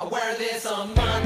I wear this on Monday.